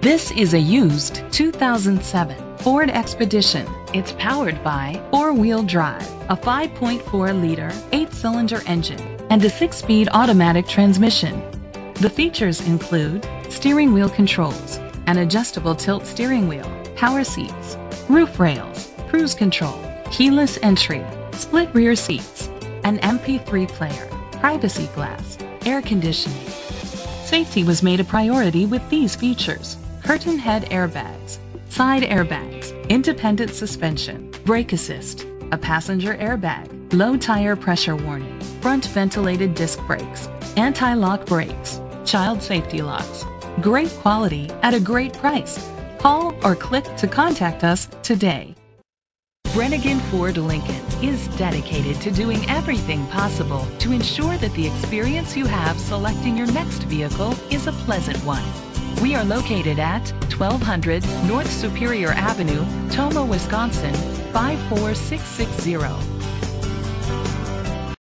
This is a used 2007 Ford Expedition. It's powered by four-wheel drive, a 5.4-liter, eight-cylinder engine, and a six-speed automatic transmission. The features include steering wheel controls, an adjustable tilt steering wheel, power seats, roof rails, cruise control, keyless entry, split rear seats, an MP3 player, privacy glass, air conditioning. Safety was made a priority with these features. Curtain head airbags, side airbags, independent suspension, brake assist, a passenger airbag, low tire pressure warning, front ventilated disc brakes, anti-lock brakes, child safety locks. Great quality at a great price. Call or click to contact us today. Brenengen Ford Lincoln is dedicated to doing everything possible to ensure that the experience you have selecting your next vehicle is a pleasant one. We are located at 1200 North Superior Avenue, Tomah, Wisconsin 54660.